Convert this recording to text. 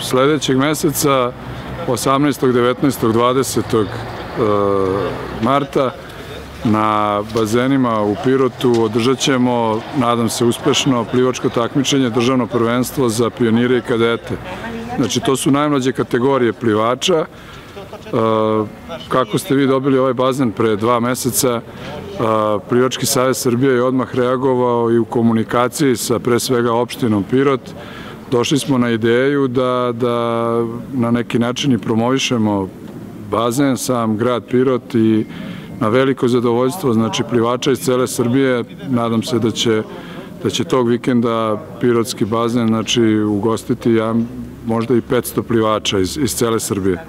sledećeg meseca 18. 19. 20. marta na bazenima u Pirotu održat ćemo, nadam se uspešno, plivačko takmičenje državno prvenstvo za pionire i kadete. Znači, to su najmlađe kategorije plivača. Kako ste vi dobili ovaj bazen pre dva meseca, Plivački savez Srbije je odmah reagovao i u komunikaciji sa pre svega opštinom Pirot. Došli smo na ideju da, da na neki način i promovišemo bazen, sam grad Pirot i na veliko zadovoljstvo, znači plivača iz cele Srbije, nadam se da će da će tog vikenda Pirotski bazen znači ugostiti ja, možda i 500 plivača iz, iz cele Srbije.